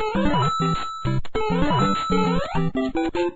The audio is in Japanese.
んー。